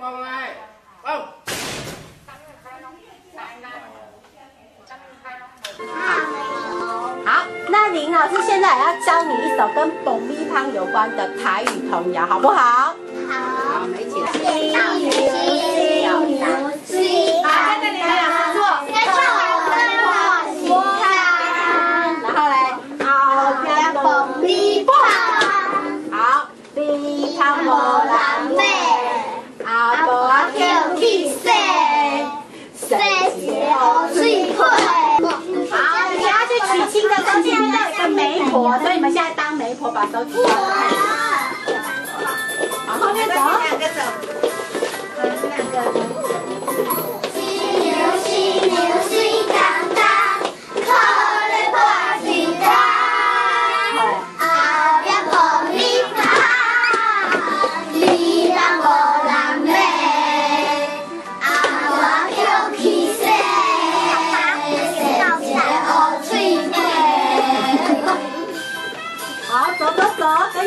好，那林老师现在要教你一首跟蹦咪汤有关的台语童谣，好不好？好，我们一起来。好，在这里来老师做。然后嘞，好，听蹦咪汤。好，咪汤无人买，阿婆啊叫去洗，洗我是一个。好，你要去娶亲的时候，见到一个媒婆，所以你们现在当媒婆，把手举起来。好，后面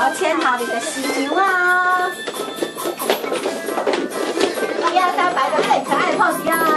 然后牵好你的喜牛啊一二三摆的很可爱的造啊